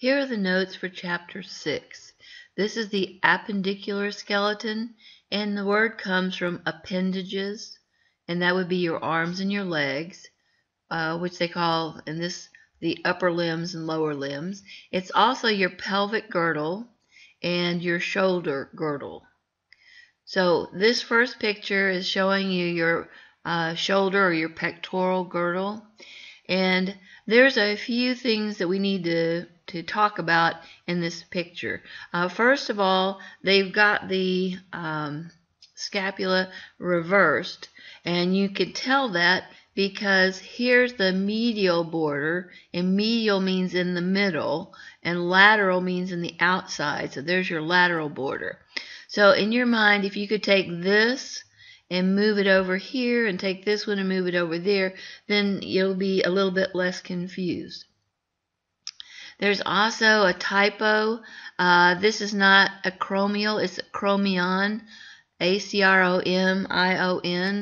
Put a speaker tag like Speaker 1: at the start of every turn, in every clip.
Speaker 1: Here are the notes for chapter 6. This is the appendicular skeleton, and the word comes from appendages, and that would be your arms and your legs, uh, which they call in this the upper limbs and lower limbs. It's also your pelvic girdle and your shoulder girdle. So this first picture is showing you your uh, shoulder or your pectoral girdle. And there's a few things that we need to to talk about in this picture. Uh, first of all, they've got the um, scapula reversed, and you can tell that because here's the medial border, and medial means in the middle, and lateral means in the outside. So there's your lateral border. So in your mind, if you could take this and move it over here and take this one and move it over there, then you'll be a little bit less confused. There's also a typo. Uh, this is not acromial, it's a acromion, A-C-R-O-M-I-O-N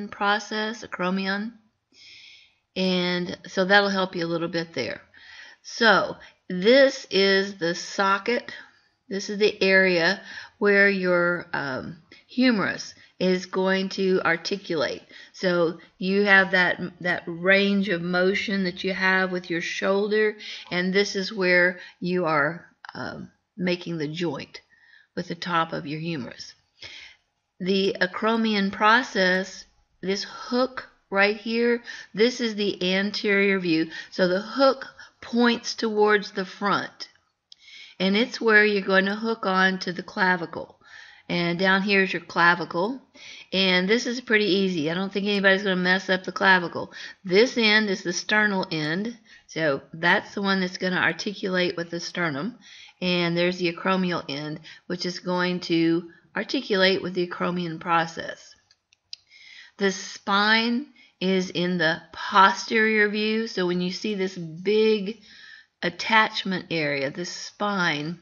Speaker 1: process, acromion. And so that'll help you a little bit there. So this is the socket. This is the area where your um, humerus is going to articulate. So you have that that range of motion that you have with your shoulder, and this is where you are um, making the joint with the top of your humerus. The acromion process, this hook right here, this is the anterior view. So the hook points towards the front, and it's where you're going to hook on to the clavicle. And down here is your clavicle. And this is pretty easy. I don't think anybody's going to mess up the clavicle. This end is the sternal end. So that's the one that's going to articulate with the sternum. And there's the acromial end, which is going to articulate with the acromion process. The spine is in the posterior view. So when you see this big attachment area, this spine,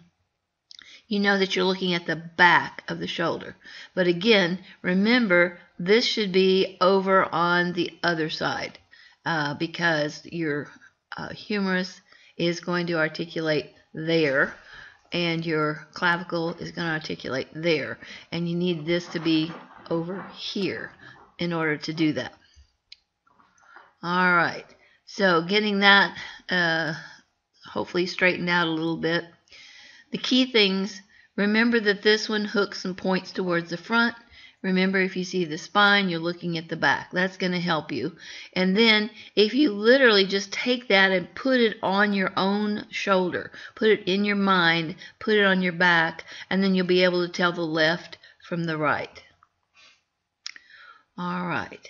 Speaker 1: you know that you're looking at the back of the shoulder. But again, remember, this should be over on the other side uh, because your uh, humerus is going to articulate there and your clavicle is going to articulate there. And you need this to be over here in order to do that. All right, so getting that uh, hopefully straightened out a little bit. The key things, remember that this one hooks and points towards the front. Remember, if you see the spine, you're looking at the back. That's going to help you. And then, if you literally just take that and put it on your own shoulder, put it in your mind, put it on your back, and then you'll be able to tell the left from the right. All right.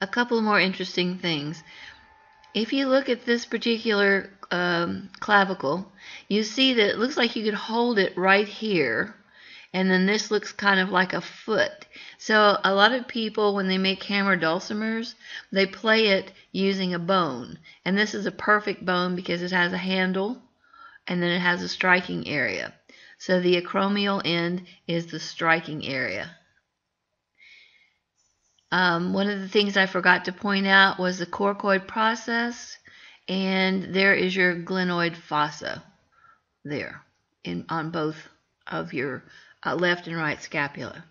Speaker 1: a couple more interesting things. If you look at this particular um, clavicle, you see that it looks like you could hold it right here, and then this looks kind of like a foot. So a lot of people, when they make hammer dulcimers, they play it using a bone. And this is a perfect bone because it has a handle, and then it has a striking area. So the acromial end is the striking area. Um, one of the things I forgot to point out was the coracoid process, and there is your glenoid fossa there in on both of your uh, left and right scapula.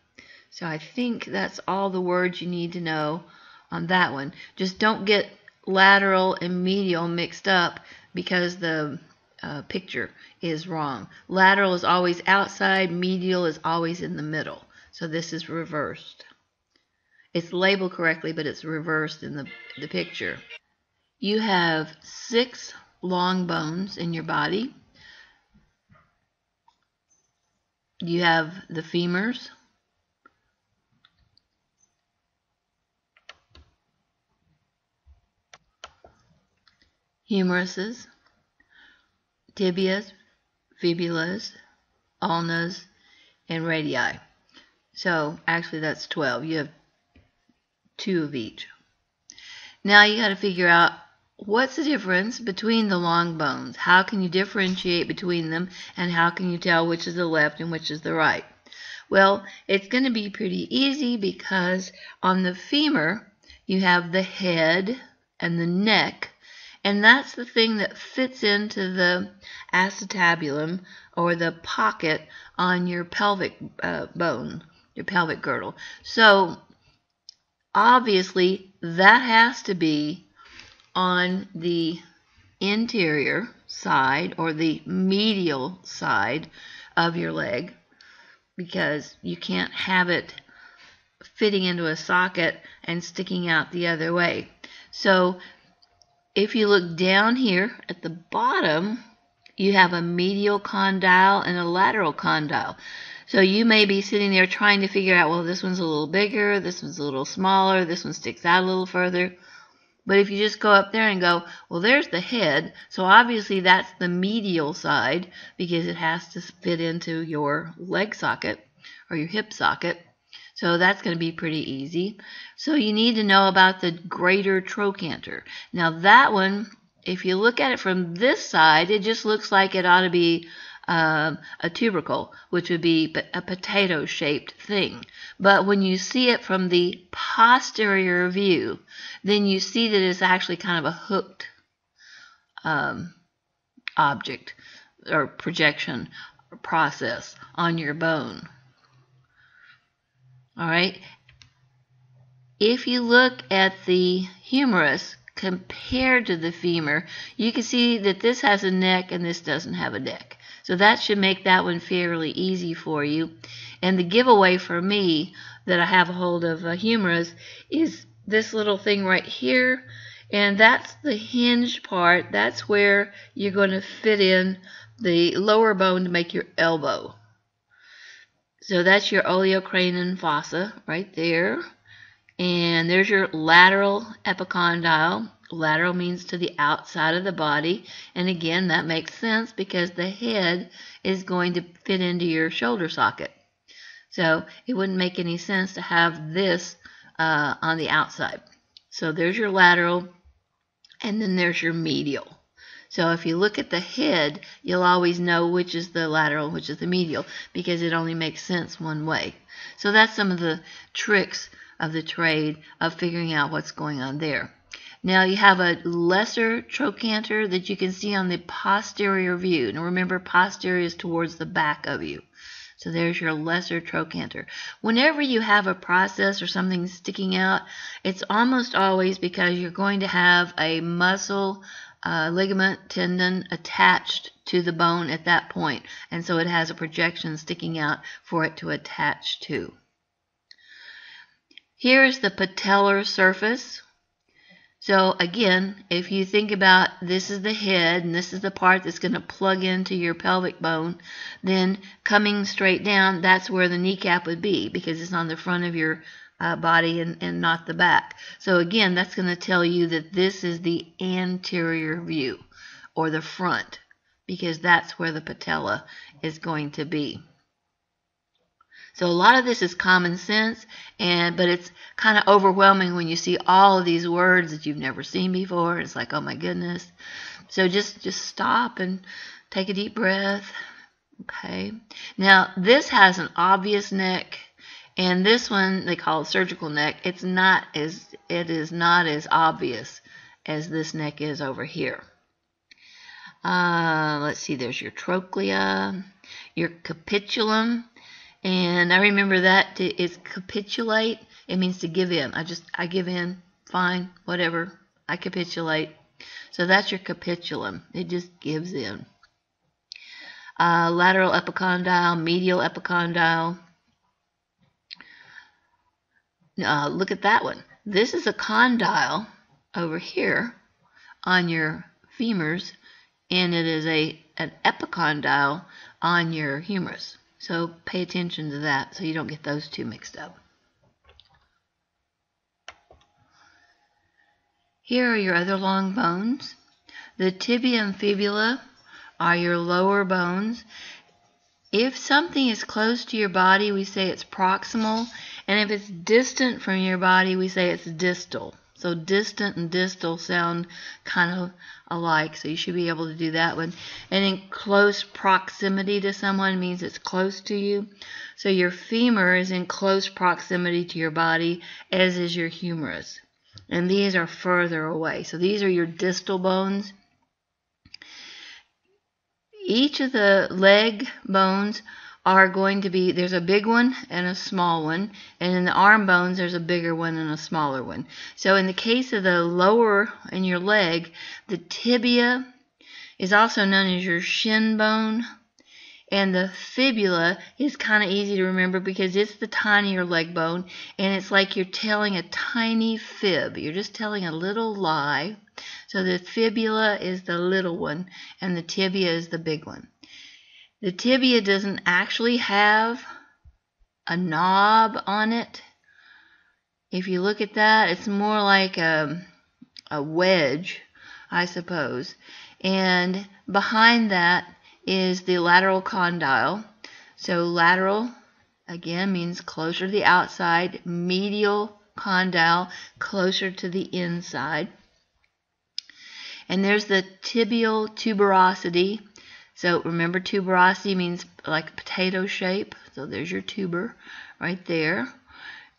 Speaker 1: So I think that's all the words you need to know on that one. Just don't get lateral and medial mixed up because the uh, picture is wrong. Lateral is always outside, medial is always in the middle. So this is reversed. It's labeled correctly, but it's reversed in the, the picture. You have six long bones in your body. You have the femurs. Humeruses, tibias, fibulas, ulnas, and radii. So actually that's 12. You have two of each. Now you got to figure out what's the difference between the long bones. How can you differentiate between them and how can you tell which is the left and which is the right? Well, it's going to be pretty easy because on the femur you have the head and the neck, and that's the thing that fits into the acetabulum or the pocket on your pelvic uh, bone, your pelvic girdle. So obviously that has to be on the interior side or the medial side of your leg because you can't have it fitting into a socket and sticking out the other way. So if you look down here at the bottom, you have a medial condyle and a lateral condyle. So you may be sitting there trying to figure out, well, this one's a little bigger, this one's a little smaller, this one sticks out a little further. But if you just go up there and go, well, there's the head, so obviously that's the medial side because it has to fit into your leg socket or your hip socket. So that's going to be pretty easy. So you need to know about the greater trochanter. Now that one, if you look at it from this side, it just looks like it ought to be um, a tubercle, which would be a potato shaped thing. But when you see it from the posterior view, then you see that it's actually kind of a hooked um, object or projection process on your bone. All right. If you look at the humerus compared to the femur, you can see that this has a neck and this doesn't have a neck. So that should make that one fairly easy for you. And the giveaway for me that I have a hold of uh, humerus is this little thing right here. And that's the hinge part. That's where you're going to fit in the lower bone to make your elbow. So that's your olecranon fossa right there. And there's your lateral epicondyle. Lateral means to the outside of the body. And again, that makes sense because the head is going to fit into your shoulder socket. So it wouldn't make any sense to have this uh, on the outside. So there's your lateral, and then there's your medial. So if you look at the head, you'll always know which is the lateral, which is the medial, because it only makes sense one way. So that's some of the tricks of the trade of figuring out what's going on there. Now you have a lesser trochanter that you can see on the posterior view. Now remember, posterior is towards the back of you. So there's your lesser trochanter. Whenever you have a process or something sticking out, it's almost always because you're going to have a muscle, uh, ligament, tendon attached to the bone at that point. And so it has a projection sticking out for it to attach to. Here is the patellar surface. So again, if you think about this is the head and this is the part that's going to plug into your pelvic bone, then coming straight down, that's where the kneecap would be because it's on the front of your uh, body and, and not the back. So again, that's going to tell you that this is the anterior view or the front because that's where the patella is going to be. So a lot of this is common sense, and but it's kind of overwhelming when you see all of these words that you've never seen before. It's like, oh my goodness. So just just stop and take a deep breath. Okay. Now this has an obvious neck, and this one they call it surgical neck. It's not as it is not as obvious as this neck is over here. Uh, let's see, there's your trochlea, your capitulum, and I remember that is capitulate. It means to give in. I just, I give in. Fine, whatever. I capitulate. So that's your capitulum. It just gives in. Uh, lateral epicondyle, medial epicondyle. Uh, look at that one. This is a condyle over here on your femurs, and it is a an epicondyle on your humerus. So pay attention to that so you don't get those two mixed up. Here are your other long bones. The tibia and fibula are your lower bones. If something is close to your body, we say it's proximal, and if it's distant from your body, we say it's distal. So distant and distal sound kind of alike, so you should be able to do that one. And in close proximity to someone means it's close to you. So your femur is in close proximity to your body, as is your humerus. and these are further away. So these are your distal bones. Each of the leg bones are going to be there's a big one and a small one and in the arm bones there's a bigger one and a smaller one. So in the case of the lower in your leg the tibia is also known as your shin bone and the fibula is kind of easy to remember because it's the tinier leg bone and it's like you're telling a tiny fib. You're just telling a little lie. So the fibula is the little one and the tibia is the big one the tibia doesn't actually have a knob on it. If you look at that, it's more like a, a wedge, I suppose. And behind that is the lateral condyle. So lateral, again, means closer to the outside. Medial condyle, closer to the inside. And there's the tibial tuberosity so remember tuberosity means like potato shape. So there's your tuber right there.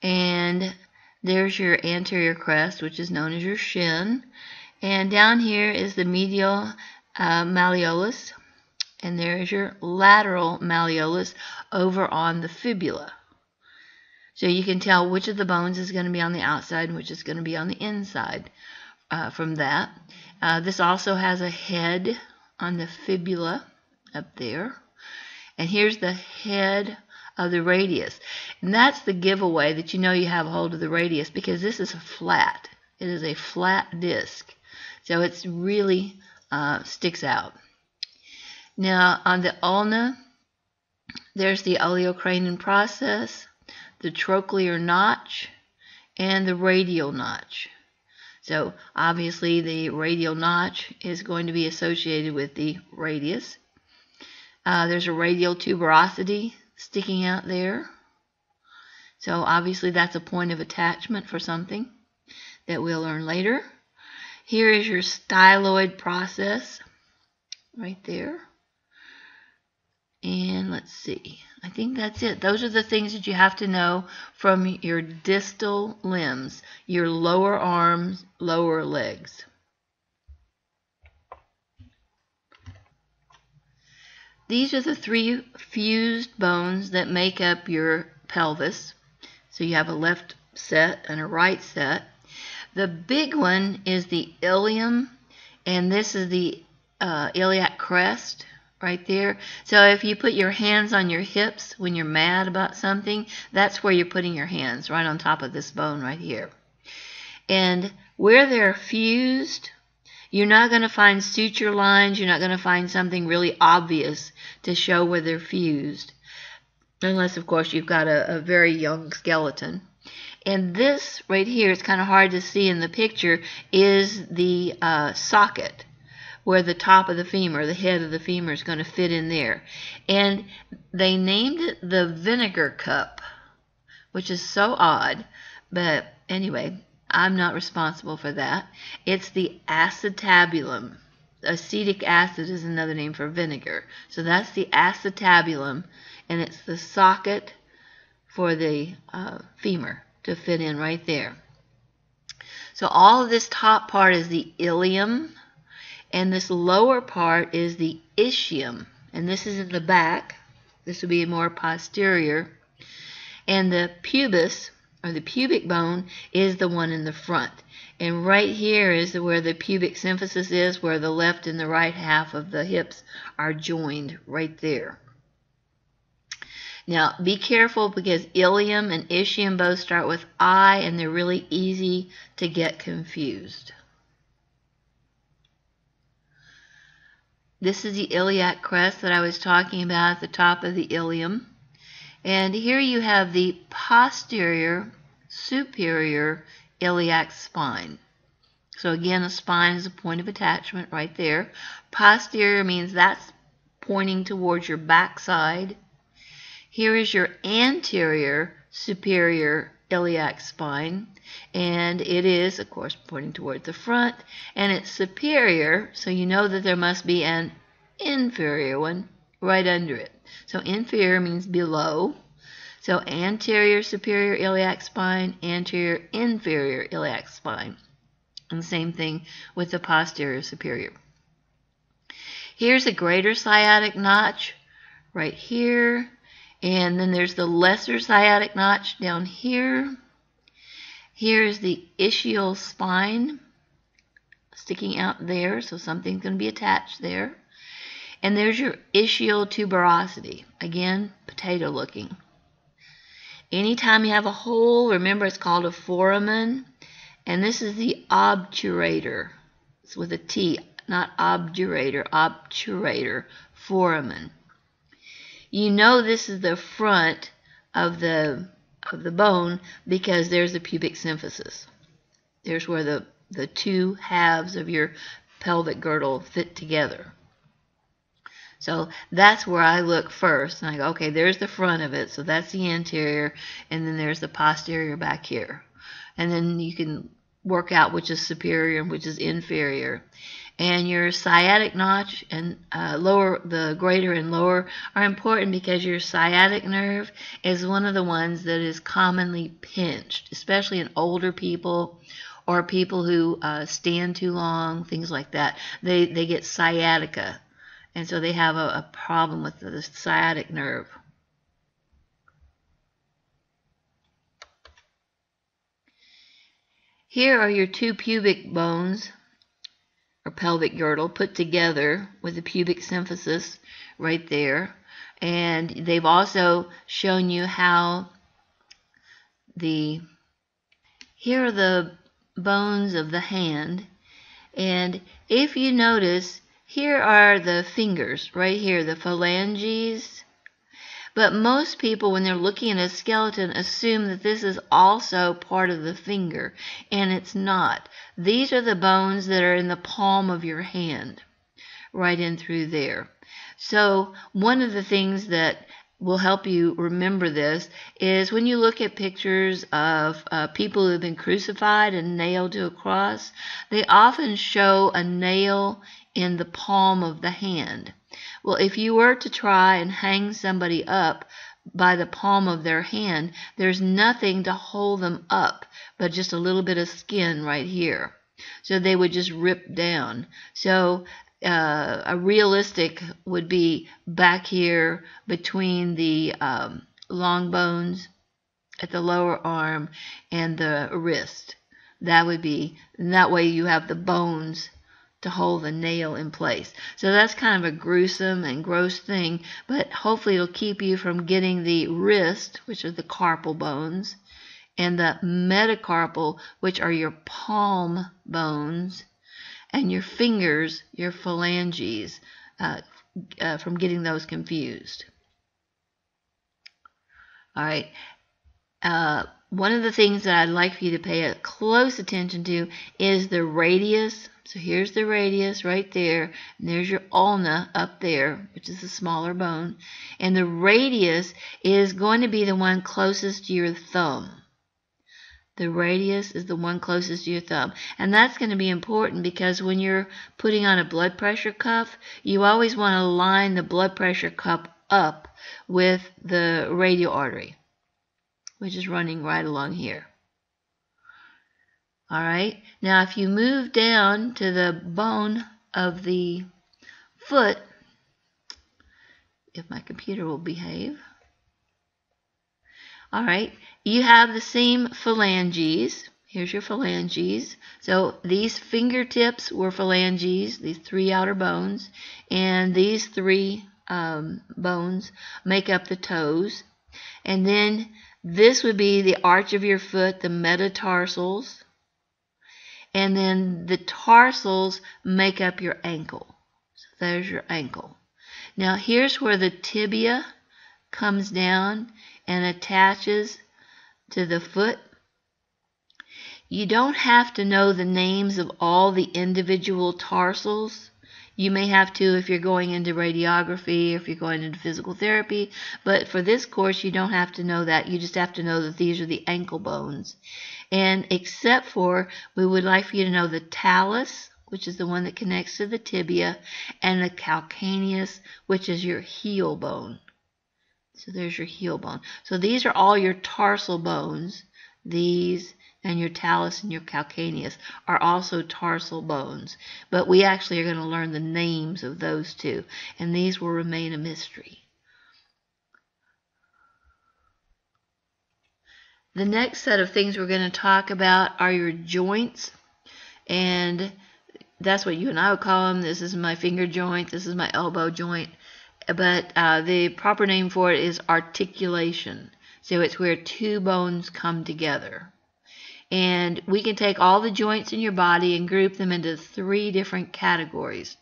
Speaker 1: And there's your anterior crest, which is known as your shin. And down here is the medial uh, malleolus. And there's your lateral malleolus over on the fibula. So you can tell which of the bones is going to be on the outside and which is going to be on the inside uh, from that. Uh, this also has a head on the fibula up there. And here's the head of the radius. And that's the giveaway that you know you have a hold of the radius because this is a flat. It is a flat disc. So it's really uh, sticks out. Now on the ulna, there's the olecranon process, the trochlear notch, and the radial notch. So obviously the radial notch is going to be associated with the radius. Uh, there's a radial tuberosity sticking out there. So obviously that's a point of attachment for something that we'll learn later. Here is your styloid process right there. And let's see. I think that's it. Those are the things that you have to know from your distal limbs, your lower arms, lower legs. These are the three fused bones that make up your pelvis. So you have a left set and a right set. The big one is the ilium, and this is the uh, iliac crest right there. So if you put your hands on your hips when you're mad about something, that's where you're putting your hands, right on top of this bone right here. And where they're fused, you're not going to find suture lines. You're not going to find something really obvious to show where they're fused. Unless, of course, you've got a, a very young skeleton. And this right here, it's kind of hard to see in the picture, is the uh, socket where the top of the femur, the head of the femur is going to fit in there. And they named it the vinegar cup, which is so odd. But anyway, I'm not responsible for that. It's the acetabulum. Acetic acid is another name for vinegar. So that's the acetabulum, and it's the socket for the uh, femur to fit in right there. So all of this top part is the ilium, and this lower part is the ischium. And this is in the back. This would be more posterior. And the pubis or the pubic bone is the one in the front. And right here is where the pubic symphysis is where the left and the right half of the hips are joined right there. Now be careful because ilium and ischium both start with I and they're really easy to get confused This is the iliac crest that I was talking about at the top of the ilium. And here you have the posterior superior iliac spine. So again, a spine is a point of attachment right there. Posterior means that's pointing towards your backside. Here is your anterior superior iliac spine and it is of course pointing toward the front and it's superior so you know that there must be an inferior one right under it so inferior means below So anterior superior iliac spine, anterior inferior iliac spine. And same thing with the posterior superior. Here's a greater sciatic notch right here. And then there's the lesser sciatic notch down here. Here's the ischial spine sticking out there, so something's going to be attached there. And there's your ischial tuberosity. Again, potato looking. Anytime you have a hole, remember it's called a foramen. And this is the obturator. It's with a T, not obdurator, obturator, foramen. You know this is the front of the of the bone because there's the pubic symphysis. There's where the, the two halves of your pelvic girdle fit together. So that's where I look first. And I go, okay, there's the front of it. So that's the anterior. And then there's the posterior back here. And then you can work out which is superior and which is inferior. And your sciatic notch and uh, lower, the greater and lower are important because your sciatic nerve is one of the ones that is commonly pinched, especially in older people or people who uh, stand too long, things like that. They, they get sciatica and so they have a, a problem with the sciatic nerve. Here are your two pubic bones or pelvic girdle put together with the pubic symphysis right there. And they've also shown you how the here are the bones of the hand. And if you notice, here are the fingers, right here, the phalanges. But most people, when they're looking at a skeleton, assume that this is also part of the finger, and it's not. These are the bones that are in the palm of your hand, right in through there. So, one of the things that will help you remember this is when you look at pictures of uh, people who have been crucified and nailed to a cross, they often show a nail in the palm of the hand. Well, if you were to try and hang somebody up by the palm of their hand, there's nothing to hold them up but just a little bit of skin right here. So they would just rip down. So uh, a realistic would be back here between the um, long bones at the lower arm and the wrist. That would be, and that way you have the bones to hold the nail in place. So that's kind of a gruesome and gross thing, but hopefully it'll keep you from getting the wrist, which are the carpal bones, and the metacarpal, which are your palm bones, and your fingers, your phalanges, uh, uh, from getting those confused. All right. Uh, one of the things that I'd like for you to pay a close attention to is the radius so here's the radius right there, and there's your ulna up there, which is the smaller bone. And the radius is going to be the one closest to your thumb. The radius is the one closest to your thumb. And that's going to be important because when you're putting on a blood pressure cuff, you always want to line the blood pressure cuff up with the radial artery, which is running right along here. All right. Now, if you move down to the bone of the foot, if my computer will behave. All right. You have the same phalanges. Here's your phalanges. So these fingertips were phalanges, these three outer bones, and these three um, bones make up the toes. And then this would be the arch of your foot, the metatarsals and then the tarsals make up your ankle. So there's your ankle. Now here's where the tibia comes down and attaches to the foot. You don't have to know the names of all the individual tarsals. You may have to if you're going into radiography, if you're going into physical therapy, but for this course, you don't have to know that. You just have to know that these are the ankle bones. And except for, we would like for you to know the talus, which is the one that connects to the tibia, and the calcaneus, which is your heel bone. So there's your heel bone. So these are all your tarsal bones. These and your talus and your calcaneus are also tarsal bones. But we actually are going to learn the names of those two. And these will remain a mystery. The next set of things we're going to talk about are your joints. And that's what you and I would call them. This is my finger joint. This is my elbow joint. But uh, the proper name for it is articulation. So it's where two bones come together. And we can take all the joints in your body and group them into three different categories.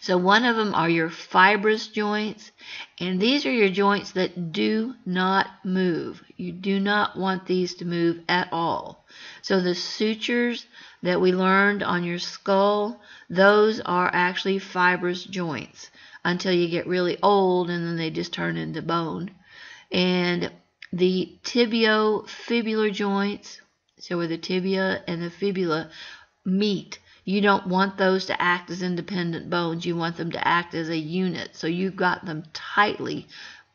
Speaker 1: So one of them are your fibrous joints, and these are your joints that do not move. You do not want these to move at all. So the sutures that we learned on your skull, those are actually fibrous joints until you get really old and then they just turn into bone. And the tibiofibular joints, so where the tibia and the fibula meet, you don't want those to act as independent bones. You want them to act as a unit. So you've got them tightly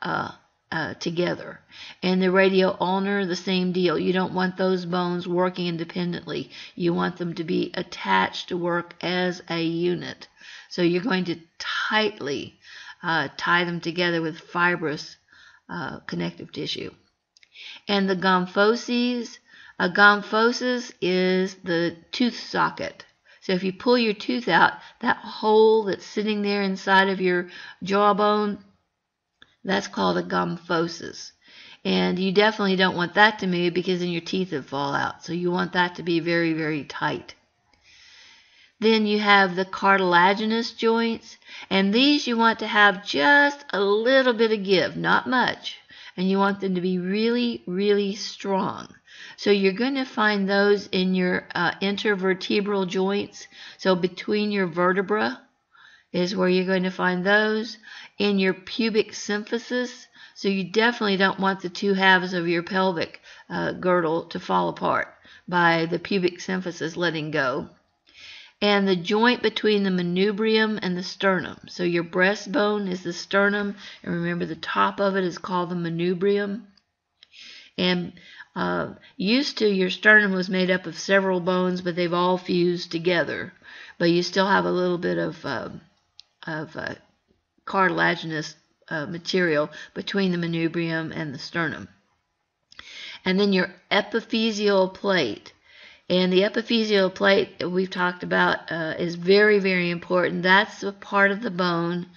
Speaker 1: uh, uh, together. And the radial ulnar, the same deal. You don't want those bones working independently. You want them to be attached to work as a unit. So you're going to tightly uh, tie them together with fibrous uh, connective tissue. And the gomphoses, a gomphosis is the tooth socket. So if you pull your tooth out, that hole that's sitting there inside of your jawbone, that's called a gomphosis. And you definitely don't want that to move because then your teeth would fall out. So you want that to be very, very tight. Then you have the cartilaginous joints, and these you want to have just a little bit of give, not much. And you want them to be really, really strong. So you're going to find those in your uh, intervertebral joints. So between your vertebra is where you're going to find those. In your pubic symphysis, so you definitely don't want the two halves of your pelvic uh, girdle to fall apart by the pubic symphysis letting go. And the joint between the manubrium and the sternum. So your breastbone is the sternum, and remember the top of it is called the manubrium. And uh, used to, your sternum was made up of several bones, but they've all fused together. But you still have a little bit of uh, of uh, cartilaginous uh, material between the manubrium and the sternum. And then your epiphyseal plate. And the epiphyseal plate that we've talked about uh, is very, very important. That's the part of the bone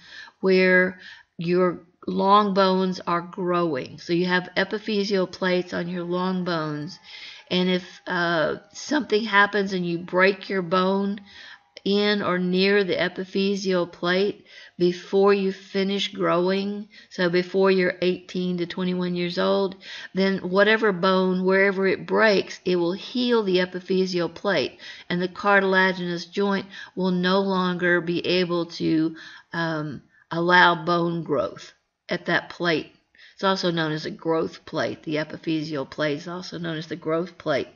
Speaker 1: where your long bones are growing. So you have epiphyseal plates on your long bones. And if uh, something happens and you break your bone in or near the epiphyseal plate before you finish growing, so before you're 18 to 21 years old, then whatever bone, wherever it breaks, it will heal the epiphyseal plate, and the cartilaginous joint will no longer be able to um, allow bone growth at that plate. It's also known as a growth plate. The epiphyseal plate is also known as the growth plate.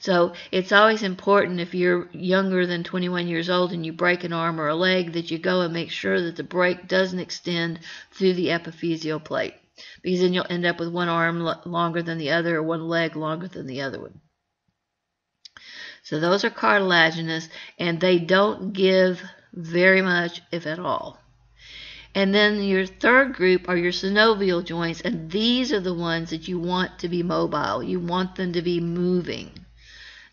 Speaker 1: So it's always important if you're younger than 21 years old and you break an arm or a leg that you go and make sure that the break doesn't extend through the epiphyseal plate because then you'll end up with one arm longer than the other or one leg longer than the other one. So those are cartilaginous and they don't give very much, if at all. And then your third group are your synovial joints, and these are the ones that you want to be mobile. You want them to be moving.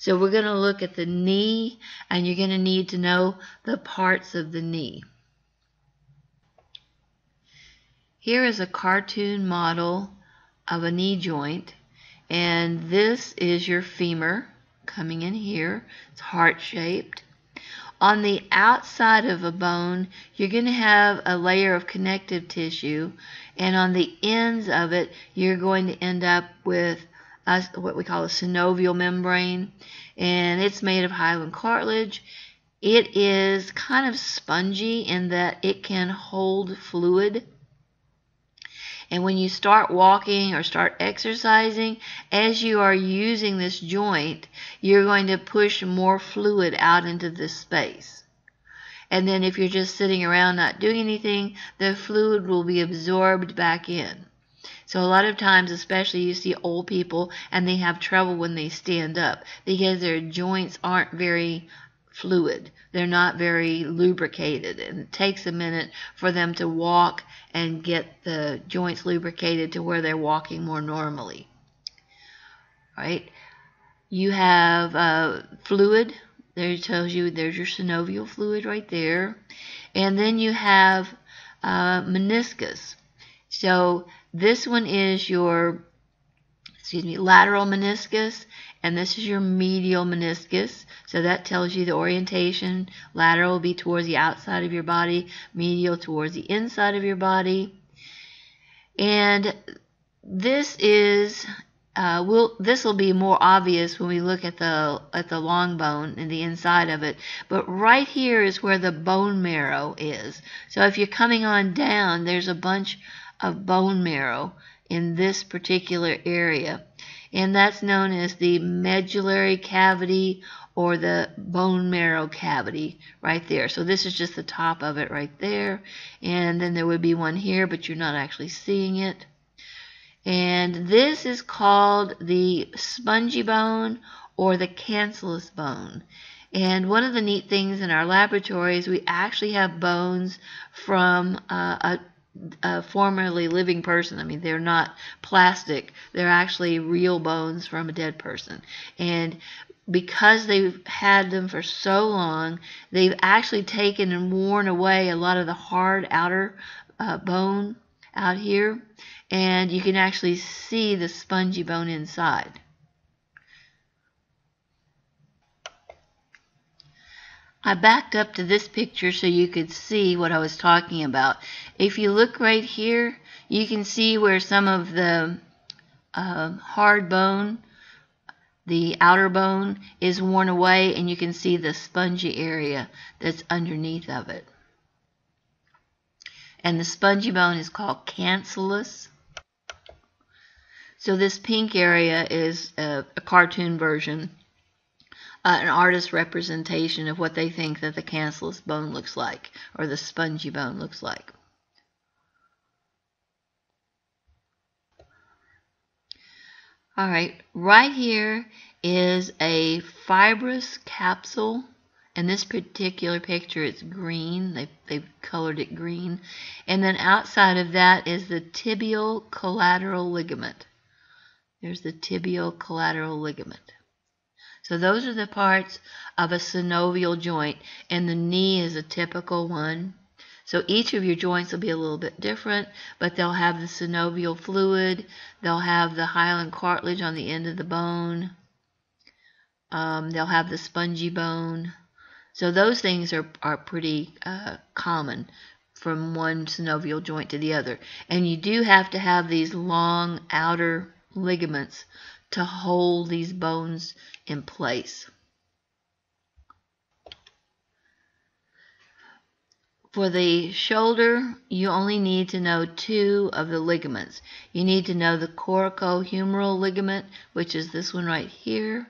Speaker 1: So we're going to look at the knee, and you're going to need to know the parts of the knee. Here is a cartoon model of a knee joint, and this is your femur coming in here. It's heart-shaped. On the outside of a bone, you're going to have a layer of connective tissue, and on the ends of it, you're going to end up with what we call a synovial membrane, and it's made of hyaline cartilage. It is kind of spongy in that it can hold fluid. And when you start walking or start exercising, as you are using this joint, you're going to push more fluid out into this space. and then if you're just sitting around not doing anything, the fluid will be absorbed back in. So a lot of times, especially you see old people and they have trouble when they stand up because their joints aren't very fluid. They're not very lubricated and it takes a minute for them to walk and get the joints lubricated to where they're walking more normally. Right? You have uh, fluid. There it tells you there's your synovial fluid right there. And then you have uh, meniscus. So this one is your, excuse me, lateral meniscus, and this is your medial meniscus. So that tells you the orientation. Lateral will be towards the outside of your body, medial towards the inside of your body. And this is uh, will this will be more obvious when we look at the at the long bone and the inside of it. But right here is where the bone marrow is. So if you're coming on down, there's a bunch of bone marrow in this particular area. And that's known as the medullary cavity or the bone marrow cavity right there. So this is just the top of it right there. And then there would be one here, but you're not actually seeing it. And this is called the spongy bone or the cancellous bone. And one of the neat things in our laboratory is we actually have bones from uh, a a formerly living person. I mean, they're not plastic. They're actually real bones from a dead person. And because they've had them for so long, they've actually taken and worn away a lot of the hard outer uh, bone out here. And you can actually see the spongy bone inside. I backed up to this picture so you could see what I was talking about. If you look right here, you can see where some of the uh, hard bone, the outer bone, is worn away and you can see the spongy area that's underneath of it. And the spongy bone is called cancellous. So this pink area is a, a cartoon version uh, an artist's representation of what they think that the cancellous bone looks like or the spongy bone looks like. All right, right here is a fibrous capsule. In this particular picture, it's green. They, they've colored it green. And then outside of that is the tibial collateral ligament. There's the tibial collateral ligament. So those are the parts of a synovial joint, and the knee is a typical one. So each of your joints will be a little bit different, but they'll have the synovial fluid, they'll have the hyaline cartilage on the end of the bone, um, they'll have the spongy bone. So those things are, are pretty uh, common from one synovial joint to the other. And you do have to have these long outer ligaments to hold these bones in place. For the shoulder, you only need to know two of the ligaments. You need to know the coracohumeral ligament, which is this one right here,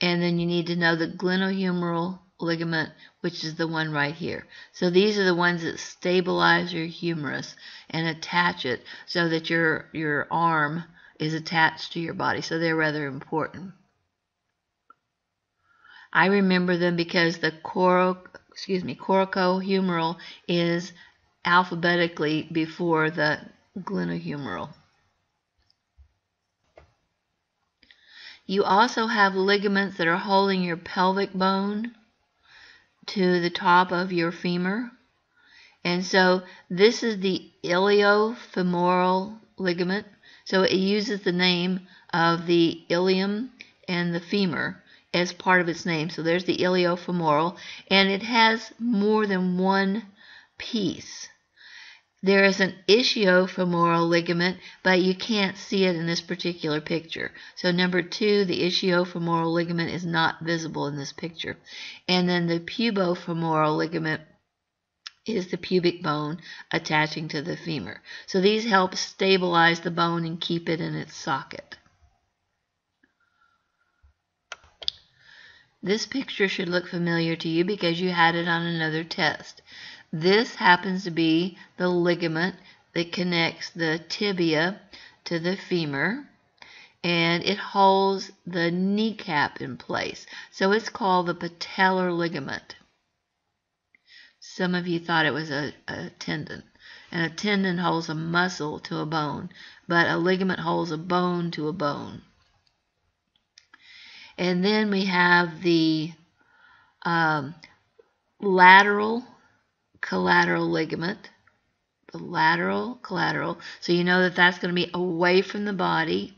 Speaker 1: and then you need to know the glenohumeral ligament, which is the one right here. So these are the ones that stabilize your humerus and attach it so that your your arm is attached to your body. So they're rather important. I remember them because the coro, excuse me, coracohumeral is alphabetically before the glenohumeral. You also have ligaments that are holding your pelvic bone to the top of your femur. And so this is the iliofemoral ligament. So it uses the name of the ilium and the femur as part of its name. So there's the iliofemoral, and it has more than one piece. There is an ischiofemoral ligament, but you can't see it in this particular picture. So number two, the ischiofemoral ligament is not visible in this picture. And then the pubofemoral ligament is the pubic bone attaching to the femur. So these help stabilize the bone and keep it in its socket. This picture should look familiar to you because you had it on another test. This happens to be the ligament that connects the tibia to the femur and it holds the kneecap in place. So it's called the patellar ligament. Some of you thought it was a, a tendon. And a tendon holds a muscle to a bone, but a ligament holds a bone to a bone. And then we have the um, lateral collateral ligament. The lateral collateral. So you know that that's going to be away from the body.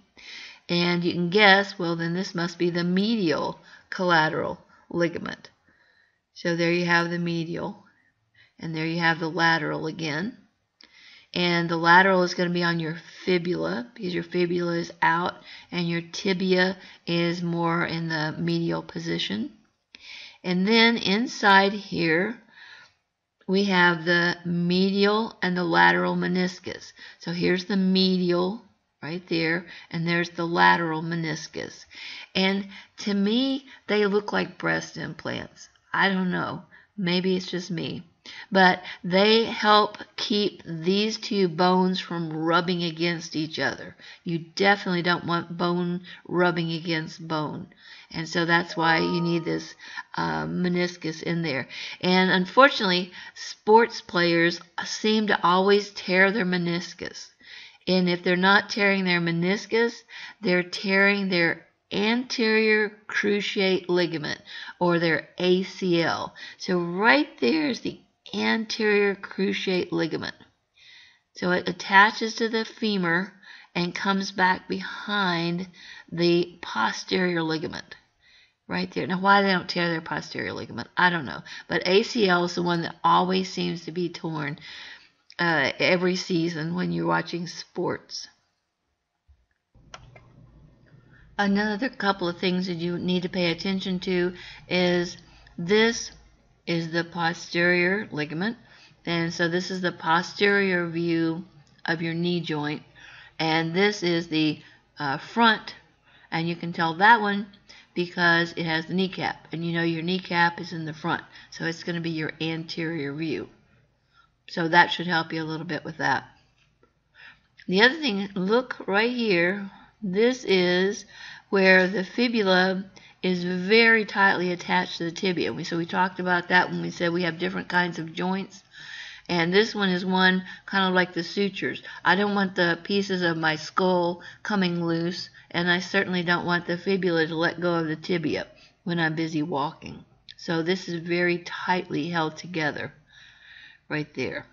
Speaker 1: And you can guess, well, then this must be the medial collateral ligament. So there you have the medial. And there you have the lateral again and the lateral is going to be on your fibula because your fibula is out and your tibia is more in the medial position. And then inside here we have the medial and the lateral meniscus. So here's the medial right there and there's the lateral meniscus. And to me they look like breast implants. I don't know. Maybe it's just me but they help keep these two bones from rubbing against each other. You definitely don't want bone rubbing against bone. And so that's why you need this uh, meniscus in there. And unfortunately, sports players seem to always tear their meniscus. And if they're not tearing their meniscus, they're tearing their anterior cruciate ligament or their ACL. So right there is the anterior cruciate ligament. So it attaches to the femur and comes back behind the posterior ligament. Right there. Now, why they don't tear their posterior ligament, I don't know. But ACL is the one that always seems to be torn uh, every season when you're watching sports. Another couple of things that you need to pay attention to is this is the posterior ligament. And so this is the posterior view of your knee joint. And this is the uh, front. And you can tell that one because it has the kneecap. And you know your kneecap is in the front. So it's going to be your anterior view. So that should help you a little bit with that. The other thing, look right here. This is where the fibula is very tightly attached to the tibia. So we talked about that when we said we have different kinds of joints. And this one is one kind of like the sutures. I don't want the pieces of my skull coming loose, and I certainly don't want the fibula to let go of the tibia when I'm busy walking. So this is very tightly held together right there.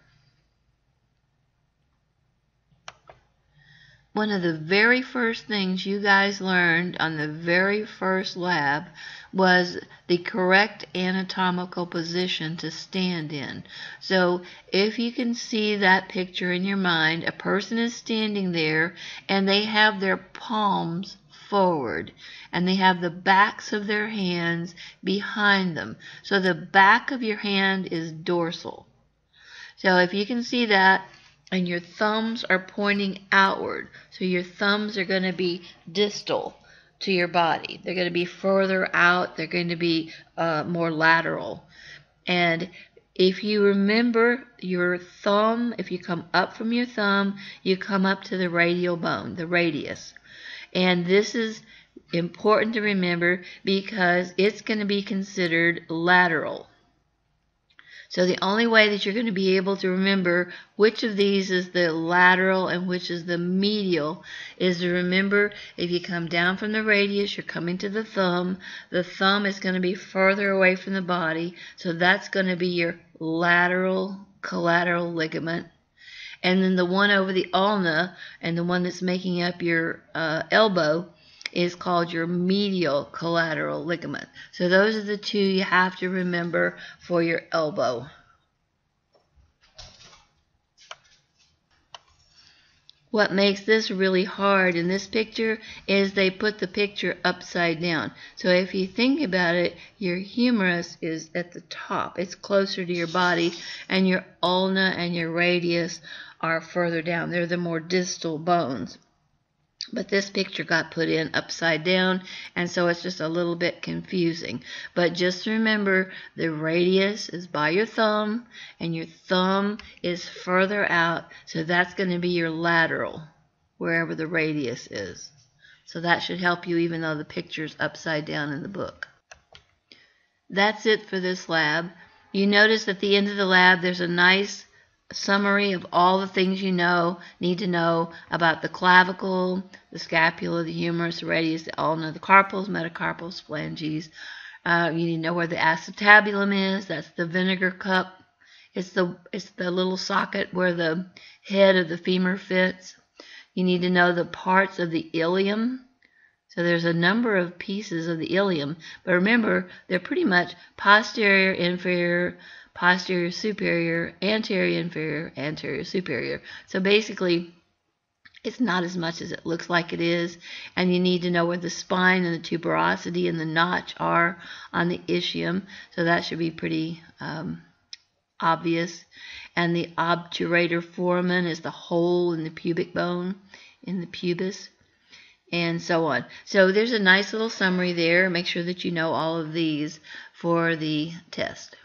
Speaker 1: One of the very first things you guys learned on the very first lab was the correct anatomical position to stand in. So if you can see that picture in your mind, a person is standing there and they have their palms forward and they have the backs of their hands behind them. So the back of your hand is dorsal. So if you can see that, and your thumbs are pointing outward. So your thumbs are going to be distal to your body. They're going to be further out. They're going to be uh, more lateral. And if you remember your thumb, if you come up from your thumb, you come up to the radial bone, the radius. And this is important to remember because it's going to be considered lateral. So the only way that you're going to be able to remember which of these is the lateral and which is the medial is to remember if you come down from the radius, you're coming to the thumb. The thumb is going to be further away from the body. So that's going to be your lateral collateral ligament. And then the one over the ulna and the one that's making up your uh, elbow is called your medial collateral ligament. So those are the two you have to remember for your elbow. What makes this really hard in this picture is they put the picture upside down. So if you think about it, your humerus is at the top. It's closer to your body, and your ulna and your radius are further down. They're the more distal bones. But this picture got put in upside down and so it's just a little bit confusing. But just remember the radius is by your thumb and your thumb is further out so that's going to be your lateral wherever the radius is. So that should help you even though the picture's upside down in the book. That's it for this lab. You notice at the end of the lab there's a nice summary of all the things you know need to know about the clavicle, the scapula, the humerus, the radius, the ulna, the carpals, metacarpals, phalanges. Uh, you need to know where the acetabulum is. That's the vinegar cup. It's the it's the little socket where the head of the femur fits. You need to know the parts of the ilium. So there's a number of pieces of the ilium, but remember they're pretty much posterior, inferior, posterior superior, anterior inferior, anterior superior. So basically, it's not as much as it looks like it is, and you need to know where the spine and the tuberosity and the notch are on the ischium, so that should be pretty um, obvious. And the obturator foramen is the hole in the pubic bone, in the pubis, and so on. So there's a nice little summary there. Make sure that you know all of these for the test.